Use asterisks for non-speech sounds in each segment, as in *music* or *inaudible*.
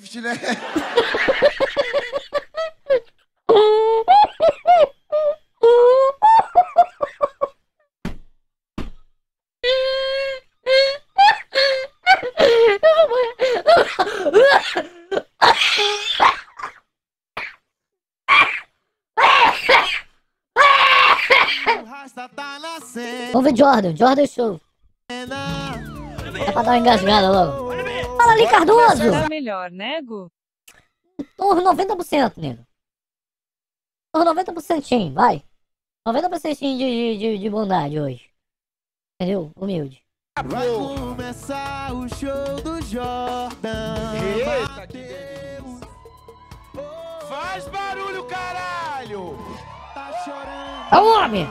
Lift, né? Ver Jordan, Jordan Show. É pra dar uma engasgada logo. Ali, Cardoso! É melhor, nego? Tô 90%, nego. Tô 90%, vai. 90% de, de, de, de bondade hoje. Entendeu? Humilde. Vai começar o show do Jordan. Eita. Faz barulho, caralho! Tá chorando É o homem!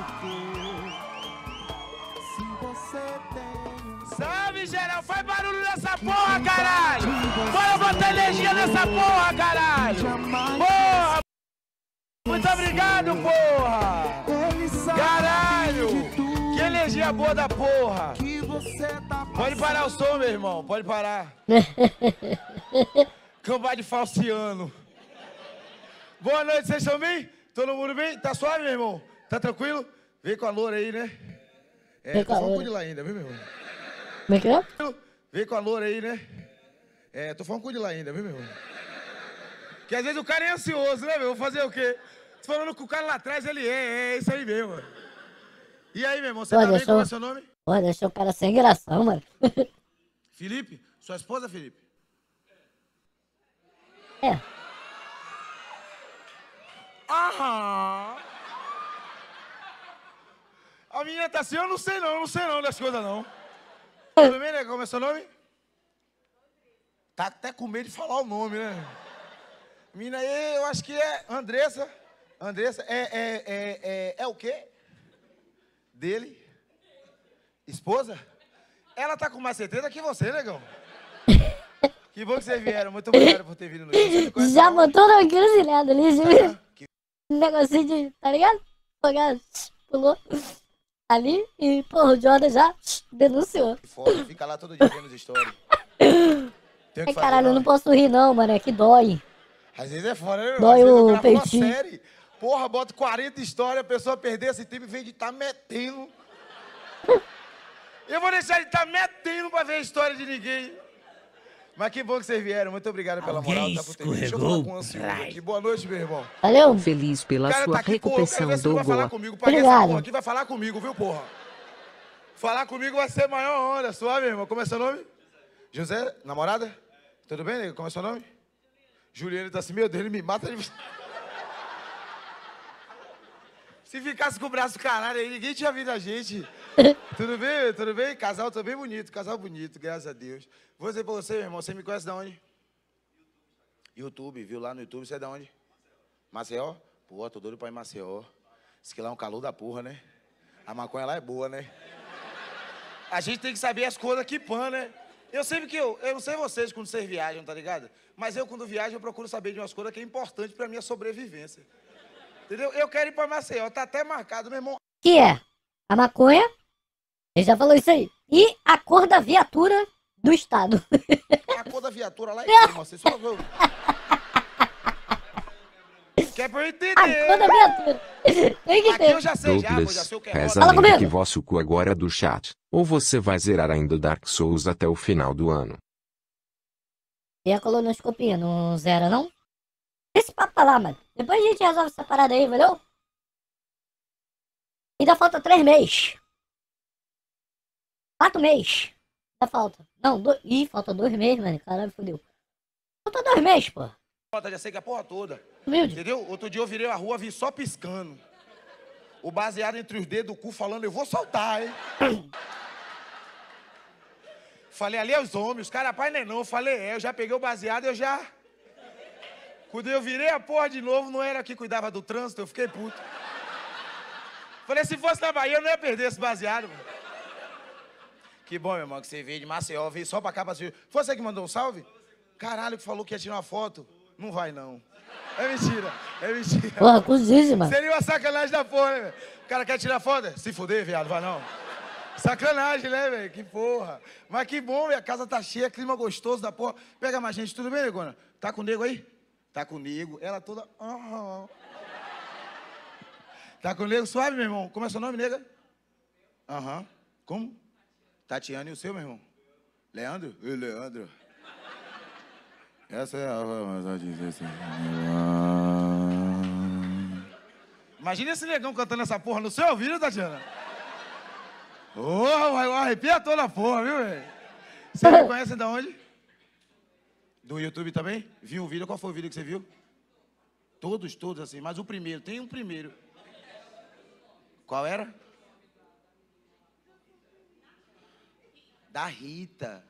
Nessa porra, caralho! Bora botar energia nessa porra, caralho! Porra! Muito obrigado, porra! Caralho! Que energia boa da porra! tá Pode parar o som, meu irmão, pode parar. *laughs* Cambá de falciano. Boa noite, vocês estão bem? Todo mundo bem? Tá suave, meu irmão? Tá tranquilo? Vem com a loura aí, né? É, Vem com a loura. lá ainda, viu, meu irmão? Como é que é? Vem com a loura aí, né? É, tô falando com ele lá ainda, viu, meu irmão? Que às vezes o cara é ansioso, né, meu? Vou fazer o quê? Tô falando com o cara lá atrás, ele é, é isso aí mesmo. mano. E aí, meu irmão, você Olha, tá bem? Como é seu nome? Pô, deixou o cara sem gração, mano. Felipe? Sua esposa, Felipe? É. Aham. A menina tá assim, eu não sei não, eu não sei não das coisas não. Bem, né? Como é seu nome? Tá até com medo de falar o nome, né? Menina aí, eu acho que é Andressa. Andressa, é, é, é, é, é o quê? Dele? Esposa? Ela tá com mais certeza que você, negão. Que bom que vocês vieram. Muito obrigado por ter vindo no Já botou na encruzilhada ali, viu? Que Um negocinho de. Tá ligado? Pulou ali e, porra, o Jordan já denunciou. foda, fica lá todo dia vendo as histórias. Tem Ai, caralho, eu não posso rir não, mano, é que dói. Às vezes é foda, né? Dói o peitinho. série, porra, bota 40 histórias, a pessoa perder esse tempo em vez de estar metendo. *laughs* Eu vou deixar de estar metendo pra ver a história de ninguém. Mas que bom que vocês vieram. Muito obrigado pela moral, tá, por ter vindo. Deixa eu falar com o ansioso aqui. Boa noite, meu irmão. Valeu? Feliz pela O cara sua tá aqui, recuperação do vai falar Goa. comigo. Paguei essa Obrigado. porra aqui, vai falar comigo, viu, porra? Falar comigo vai ser maior onda. Suave, meu irmão. Como é seu nome? José? Namorada? Tudo bem, nego? Como é seu nome? Juliano tá assim, meu Deus, ele me mata. Ele... Se ficasse com o braço caralho aí, ninguém tinha visto a gente. *laughs* Tudo bem? Tudo bem? Casal, tô bem bonito. Casal bonito, graças a Deus. Vou dizer pra você, meu irmão, você me conhece de onde? YouTube, viu lá no YouTube, você é de onde? Maceió? Pô, tô doido pra ir em Maceió. Diz que lá é um calor da porra, né? A maconha lá é boa, né? A gente tem que saber as coisas que pan, né? Eu sempre que eu, eu não sei vocês quando vocês viajam, tá ligado? Mas eu quando viajo eu procuro saber de umas coisas que é importante pra minha sobrevivência. Entendeu? Eu quero ir pra Maceió, tá até marcado, meu irmão. Que é a maconha, ele já falou isso aí, e a cor da viatura do estado. A cor da viatura lá é como, você só viu. Quer pra eu A entender? cor da viatura. Tem que Aqui eu ter. já sei, já, pô, já Douglas, sei o que é reza roda. Fala que vosso cu agora é do chat. Ou você vai zerar ainda Dark Souls até o final do ano. E a colonoscopia, não zera não? Esse papo pra lá, mano. Depois a gente resolve essa parada aí, valeu? Ainda falta três meses. Quatro meses. Ainda falta. Não, dois. Ih, falta dois meses, mano. Caralho, fodeu. Falta dois meses, pô. Já sei que a porra toda. Humilde. Entendeu? Outro dia eu virei a rua, vi só piscando. O baseado entre os dedos do cu falando, eu vou soltar, hein? Falei, ali é os homens, os caras, pai, não é não. Falei, é, eu já peguei o baseado, eu já. Quando eu virei a porra de novo, não era que cuidava do trânsito, eu fiquei puto. Falei, se fosse na Bahia, eu não ia perder esse baseado, mano. Que bom, meu irmão, que você veio de Maceió, veio só pra cá pra assistir. Foi você que mandou um salve? Caralho, que falou que ia tirar uma foto. Não vai, não. É mentira, é mentira. Porra, cozice, mano. Seria uma sacanagem da porra, né? velho? O cara quer tirar foto? Se fuder, viado, vai não. Sacanagem, né, velho? Que porra. Mas que bom, velho. A casa tá cheia, clima gostoso da porra. Pega mais gente, tudo bem, negona? Tá com o nego aí? Tá com o nego. Ela toda. aham. Tá com o nego suave, meu irmão? Como é seu nome, nega? Aham. Como? Tatiana e o seu, meu irmão? Leandro? E Leandro. Essa é a assim. Imagina esse negão cantando essa porra no seu ouvido, Tatiana. Porra, vai arrepia toda a porra, viu, velho? Você me conhece de onde? Do YouTube também? Viu o vídeo? Qual foi o vídeo que você viu? Todos, todos assim. Mas o primeiro, tem um primeiro. Qual era? Da Rita.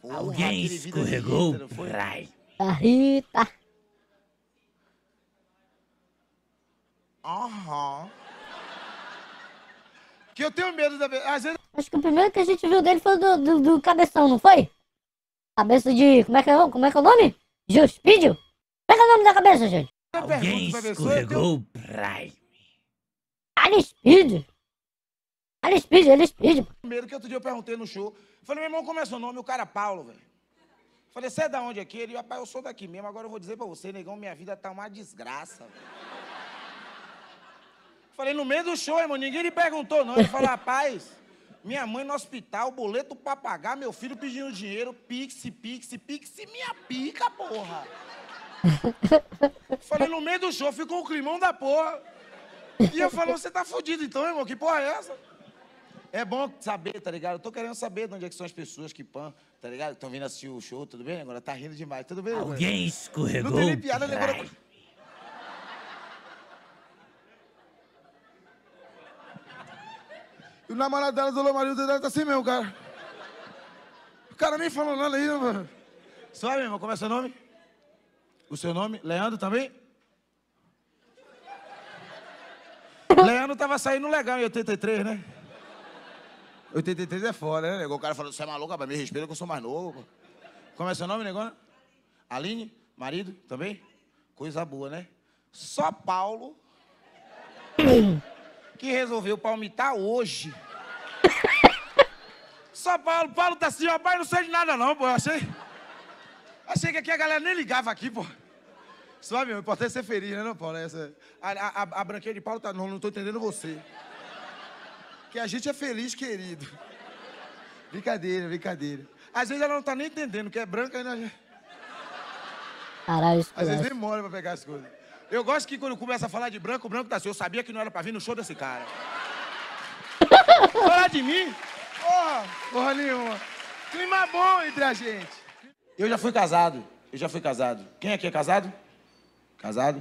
Porra, Alguém escorregou Rita, não foi? Rai. A Rita. Aham. Que eu tenho medo da. Às vezes. Acho que o primeiro que a gente viu dele foi do, do, do cabeção, não foi? Cabeça de. Como é que é, o- como é, que é o nome? Juspídio? Como é que é o nome da cabeça, gente? Alguém escorregou Rai. Alispídio. Alispídio, Alispídio. medo que outro dia eu perguntei no show. Falei, meu irmão, como é seu nome? O cara Paulo, velho. Falei, você é da onde aqui? Ele, rapaz, eu sou daqui mesmo. Agora eu vou dizer pra você, negão, minha vida tá uma desgraça. velho." Falei, no meio do show, irmão, ninguém lhe perguntou, não. Ele falou, *laughs* rapaz, minha mãe no hospital, boleto pra pagar, meu filho pedindo dinheiro, pix, pix, pix, minha pica, porra. *laughs* Falei, no meio do show, ficou o climão da porra. E eu falei, você tá fudido então, irmão, que porra é essa? É bom saber, tá ligado? Eu tô querendo saber de onde é que são as pessoas que pan, tá ligado? Estão vindo assistir o show, tudo bem? Agora tá rindo demais, tudo bem? Alguém Não escorregou tem nem piada, né? E o namorado dela, do marido dela, tá assim mesmo, cara. O cara nem falou nada aí, né, mano? Sabe, meu irmão, como é seu nome? O seu nome? Leandro também? Leandro tava saindo legal em 83, né? 83 é foda, né, negão? O cara falou, você é maluco, rapaz, me respeita que eu sou mais novo. pô." Como é seu nome, negona? Aline? Marido também? Coisa boa, né? Só Paulo que resolveu palmitar hoje. *coughs* Só Paulo, Paulo tá assim, rapaz, não sei de nada não, pô. Eu achei. Achei que aqui a galera nem ligava aqui, pô. Só, meu, o importante é ser feliz, né, não, Paulo? Essa, a, a, a- a branquinha de Paulo tá. Não, não tô entendendo você. Que a gente é feliz, querido. Brincadeira, brincadeira. Às vezes ela não tá nem entendendo que é branca ainda. Caralho, isso Às vezes demora pra pegar as coisas. Eu gosto que quando começa a falar de branco, o branco tá assim. Eu sabia que não era pra vir no show desse cara. Falar de mim? Porra, porra nenhuma. Clima bom entre a gente. Eu já fui casado. Eu já fui casado. Quem aqui é casado? Casado?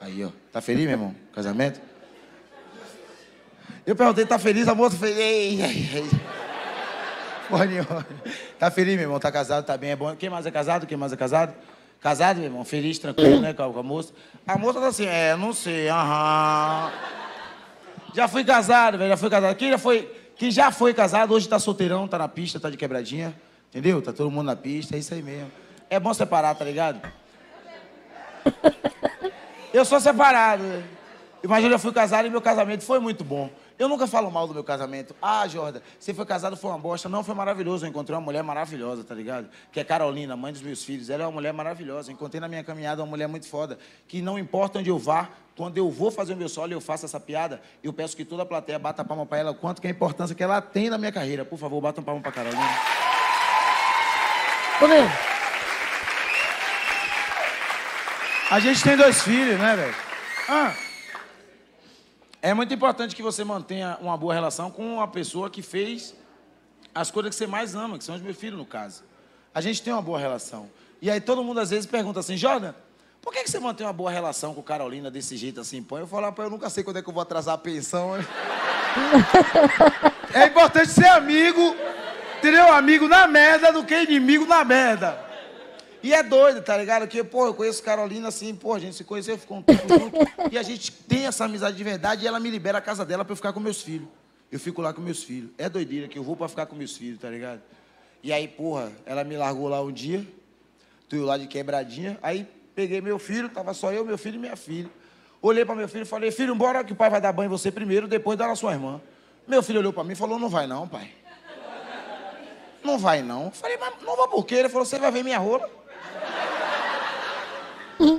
Aí, ó. Tá feliz, meu irmão? Casamento? Eu perguntei, tá feliz? A moça fez. Ei, ei, ei. Porra nenhuma. Tá feliz, meu irmão? Tá casado, tá bem, é bom. Quem mais é casado? Quem mais é casado? Casado, meu irmão? Feliz, tranquilo, né, com a, moça? A moça tá assim, é, não sei, aham. Já fui casado, velho, já fui casado. Quem já foi, quem já foi casado, hoje tá solteirão, tá na pista, tá de quebradinha. Entendeu? Tá todo mundo na pista, é isso aí mesmo. É bom separar, tá ligado? Eu sou separado. né? Mas eu fui casado e meu casamento foi muito bom. Eu nunca falo mal do meu casamento. Ah, Jordan, você foi casado, foi uma bosta. Não, foi maravilhoso. Eu encontrei uma mulher maravilhosa, tá ligado? Que é Carolina, mãe dos meus filhos. Ela é uma mulher maravilhosa. Eu encontrei na minha caminhada uma mulher muito foda. Que não importa onde eu vá, quando eu vou fazer o meu solo e eu faço essa piada, eu peço que toda a plateia bata a palma pra ela, quanto que é a importância que ela tem na minha carreira. Por favor, bata uma palma pra Carolina. Comigo. A gente tem dois filhos, né, velho? Ah, é muito importante que você mantenha uma boa relação com a pessoa que fez as coisas que você mais ama, que são os meus filhos, no caso. A gente tem uma boa relação. E aí todo mundo às vezes pergunta assim, Jordan, por que, que você mantém uma boa relação com Carolina desse jeito assim? Pô, eu falo, rapaz, eu nunca sei quando é que eu vou atrasar a pensão. *laughs* é importante ser amigo, entendeu? Amigo na merda do que inimigo na merda. E é doido, tá ligado? Que, pô, eu conheço Carolina assim, pô, a gente se conheceu, ficou um tempo junto. E a gente tem essa amizade de verdade e ela me libera a casa dela pra eu ficar com meus filhos. Eu fico lá com meus filhos. É doideira que eu vou pra ficar com meus filhos, tá ligado? E aí, porra, ela me largou lá um dia, tu lá de quebradinha. Aí peguei meu filho, tava só eu, meu filho e minha filha. Olhei pra meu filho e falei, filho, bora que o pai vai dar banho em você primeiro, depois dá na sua irmã. Meu filho olhou pra mim e falou, não vai não, pai. não vai não. Falei, mas não vou por quê? Ele falou, você vai ver minha rola.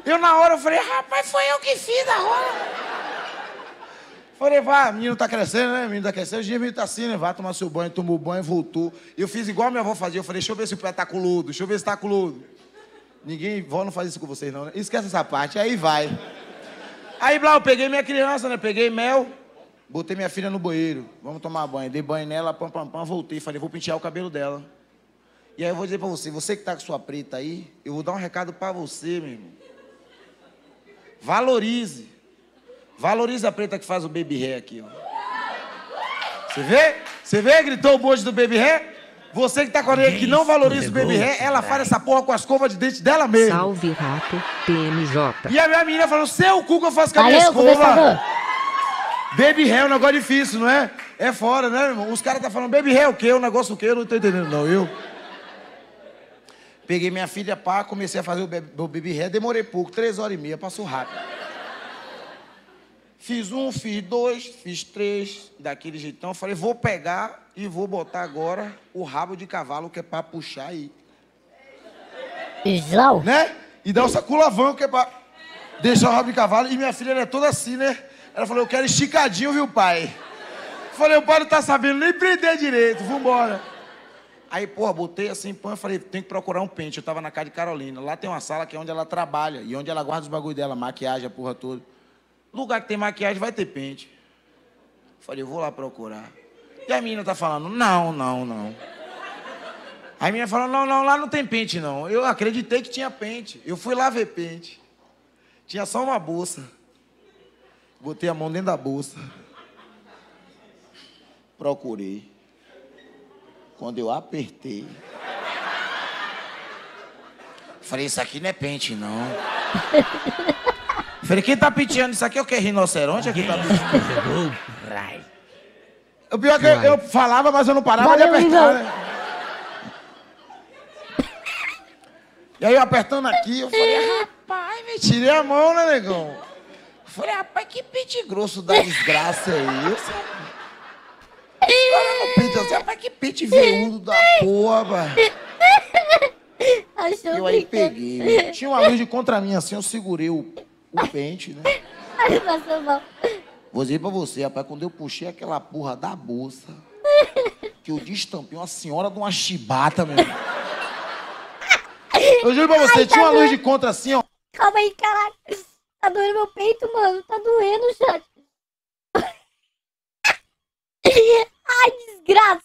Eu na hora eu falei, rapaz, foi eu que fiz a rola. Falei, vá, menino tá crescendo, né? Menino tá crescendo, o menino tá assim, né? Vai tomar seu banho, tomou banho, voltou. Eu fiz igual a minha avó fazia. Eu falei, deixa eu ver se o pé tá coludo, deixa eu ver se tá coludo. Ninguém, vó não faz isso com vocês não, né? Esquece essa parte, aí vai. Aí, Blau, eu peguei minha criança, né? Peguei mel, botei minha filha no banheiro. Vamos tomar banho. Dei banho nela, pam, pam, pam, voltei. Falei, vou pentear o cabelo dela. E aí eu vou dizer pra você, você que tá com sua preta aí, eu vou dar um recado pra você, meu irmão. Valorize. Valorize a preta que faz o baby hair aqui, ó. Você vê? Você vê? Gritou o bojo do baby hair? Você que tá com a orelha que não valoriza o baby hair, ela faz essa porra com a escova de dente dela mesmo. Salve rato, TMJ. E a minha menina falou, seu cu que eu faço com a minha Valeu, escova. conversador. Baby hair é um negócio difícil, não é? É fora, né, irmão? Os caras tá falando baby hair o quê? O negócio o quê? Eu não tô entendendo, não. Eu peguei minha filha pá, comecei a fazer o baby, o baby hair, demorei pouco, três horas e meia, passou rápido. Fiz um, fiz dois, fiz três, daquele jeitão. Falei, vou pegar e vou botar agora o rabo de cavalo, que é pra puxar aí. Islau? Né? E dar o saculavão, que é pra deixar o rabo de cavalo. E minha filha ela é toda assim, né? Ela falou, eu quero esticadinho, viu, pai? Falei, o pai não tá sabendo nem prender direito, vambora. Aí, porra, botei assim, pã, falei, tem que procurar um pente. Eu tava na casa de Carolina. Lá tem uma sala que é onde ela trabalha e onde ela guarda os bagulho dela, maquiagem, a porra toda. Lugar que tem maquiagem vai ter pente. Falei, eu vou lá procurar. E a menina tá falando, não, não, não. Aí a menina falou, não, não, lá não tem pente, não. Eu acreditei que tinha pente. Eu fui lá ver pente. Tinha só uma bolsa. Botei a mão dentro da bolsa. Procurei. Quando eu apertei. Falei, isso aqui não é pente, não. Falei, quem tá penteando isso aqui é o que? Rinoceronte? Aqui tá penteando. O pior é que eu, eu falava, mas eu não parava Valeu, de apertar, né? E aí eu apertando aqui, eu falei, rapaz, me tirei a mão, né, negão? Eu falei, rapaz, que pente grosso da desgraça é esse? Olha no pente assim, rapaz, que pente veiudo da porra, mano. Achou Eu aí peguei. Tinha uma luz de contra mim assim, eu segurei o, o pente, né? Ai, passou mal. Vou dizer pra você, rapaz, quando eu puxei aquela porra da bolsa, que eu destampei uma senhora de uma chibata, meu irmão. Eu juro pra você, Ai, tá tinha uma luz doendo. de contra assim, ó. Calma aí, caralho. Tá doendo meu peito, mano. Tá doendo, chat. Ai, desgraça.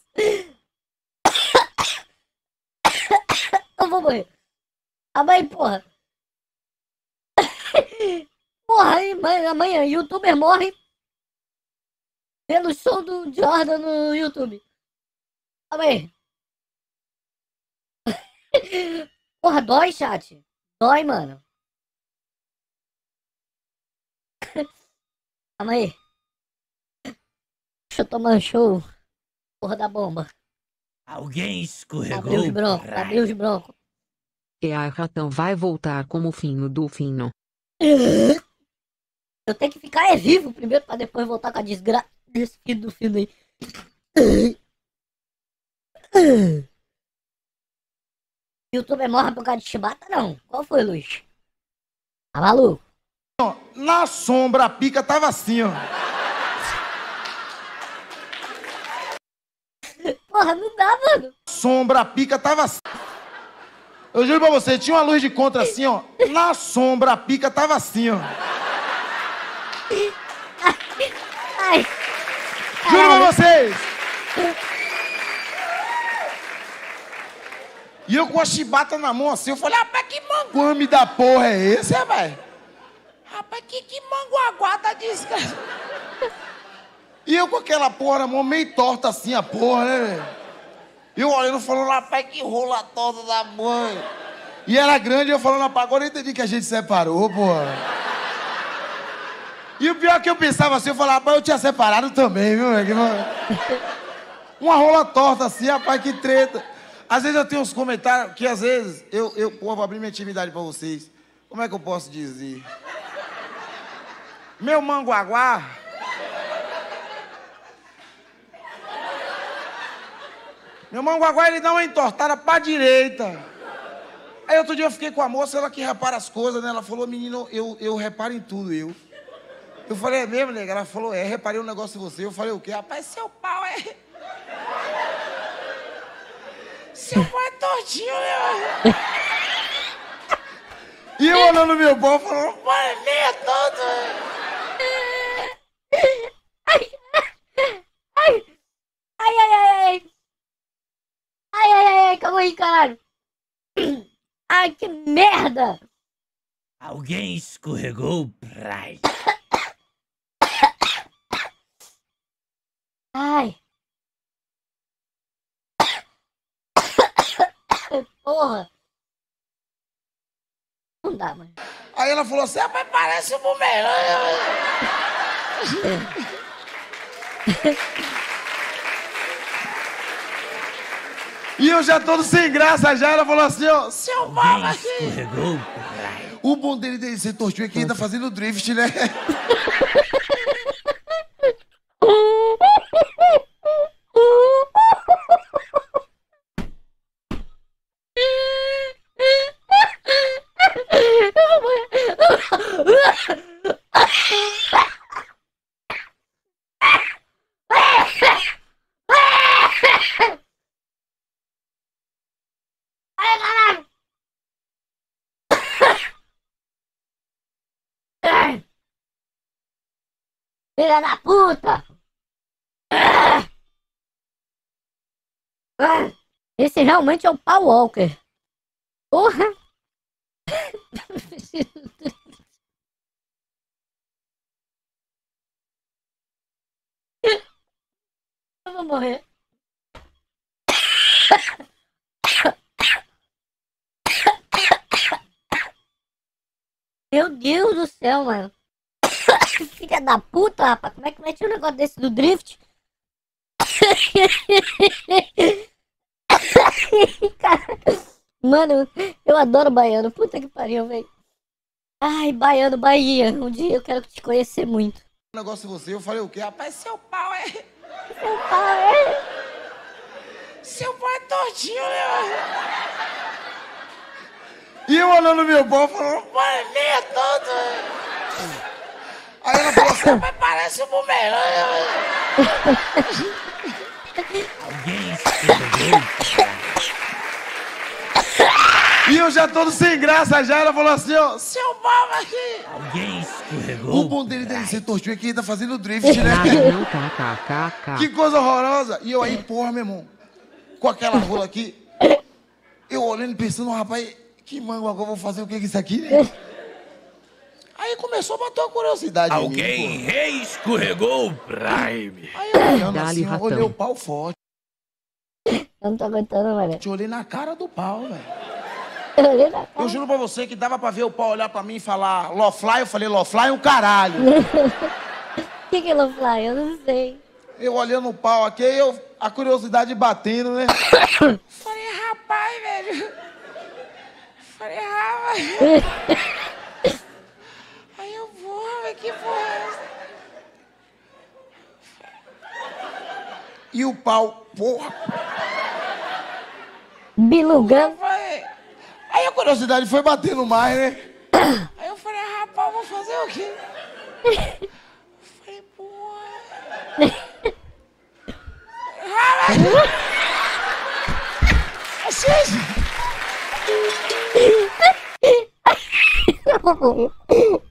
Morrer. Calma aí, porra. *laughs* Porra, aí, mãe, amanhã, youtuber morre pelo show do Jordan no YouTube. Calma aí. *laughs* Porra, dói, chat. Dói, mano. *laughs* Calma aí. Deixa eu tomar um show. Porra da bomba. Alguém escorregou. Abriu os broncos, abriu os broncos. E a ratão vai voltar como fino do fino. Eu tenho que ficar é vivo primeiro pra depois voltar com a desgraça desse filho do filho aí. Youtuber morre por causa de chibata, não. Qual foi, Luiz? Tá maluco? Na sombra, a pica tava assim, ó. Porra, não dá, mano. Sombra, a pica tava assim. Eu juro pra você, tinha uma luz de contra assim, ó. Na sombra, a pica tava assim, ó. Juro pra vocês. E eu com a chibata na mão assim, eu falei, rapaz, que manguame da porra é esse, rapaz? Rapaz, que, que manguaguada desgraça. E eu com aquela porra na mão meio torta assim, a porra, né, velho? Eu olhando, falando, rapaz, que rola torta da mãe. E era grande, eu falando, rapaz, agora eu entendi que a gente separou, porra. E o pior é que eu pensava assim, eu falava, rapaz, eu tinha separado também, viu, velho? *laughs* Uma rola torta assim, rapaz, que treta. Às vezes eu tenho uns comentários que às vezes eu, eu pô, vou abrir minha intimidade pra vocês. Como é que eu posso dizer? Meu manguaguá. Meu irmão Guaguá, ele dá uma entortada pra direita. Aí outro dia eu fiquei com a moça, ela que repara as coisas, né? Ela falou, menino, eu, eu reparo em tudo, eu. Eu falei, é mesmo, nega? Ela falou, é, reparei um negócio em você. Eu falei, o quê? Rapaz, seu pau é... *laughs* Seu pau é tortinho, meu. E eu olhando meu pau, falando, pô, é meio todo. Ai, ai, ai, ai, ai. Ai, ai, calma aí, caralho. *clears throat* Ai, que merda. Alguém escorregou aí. Ai. Porra. Não dá, mano. Aí ela falou assim, rapaz, parece um bumerangue. *laughs* E eu já todo sem graça já, ela falou assim, ó, seu Alguém aqui. O bom dele dele ser tortinho é que ele tá fazendo drift, né? *laughs* Filha da puta! Esse realmente é o Paul Walker. Porra! Eu vou morrer. Meu Deus do céu, mano. Filha da puta, rapaz. Como é que mete um negócio desse do drift? Cara, *laughs* Mano, eu adoro baiano. Puta que pariu, velho. Ai, baiano, Bahia. Um dia eu quero te conhecer muito. Um negócio em você, eu falei, o quê? Rapaz, seu pau é... Meu pai, é- Seu pau é tortinho, meu. E eu olhando meu pau, falando, pô, é meio todo. Aí ela falou assim, parece um bumerangue. Alguém. E eu já todo sem graça já, ela falou assim, ó, seu pau aqui. Alguém escorregou O bom dele aí. ser tortinho é que ele tá fazendo drift, né? Nada não kkkk. Que coisa horrorosa. E eu aí, porra, meu irmão, com aquela rola aqui, eu olhando e pensando, rapaz, que mango agora eu vou fazer o que com isso aqui, né? Começou a bater uma curiosidade. Alguém escorregou Prime. porra. Aí eu olhando assim, eu ratão. olhei o pau forte, Eu não tô aguentando, mano. te olhei na cara do pau, velho. Eu olhei na Eu cara. juro pra você que dava pra ver o pau olhar pra mim e falar Lofly, eu falei Lofly um caralho. *laughs* O que que é Low Fly? Eu não sei. Eu olhando o pau aqui, eu, a curiosidade batendo, né? *laughs* Falei, rapaz, velho. Falei, rapaz. *laughs* Aí eu vou, velho, que porra é essa? E o pau, porra, falei. Aí a curiosidade foi batendo mais, né? *coughs* Aí eu falei, rapaz, vou fazer o quê? Falei, porra. Eu vou morrer.